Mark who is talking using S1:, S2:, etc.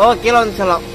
S1: ஓ கீழே வந்து சொல்லலாம்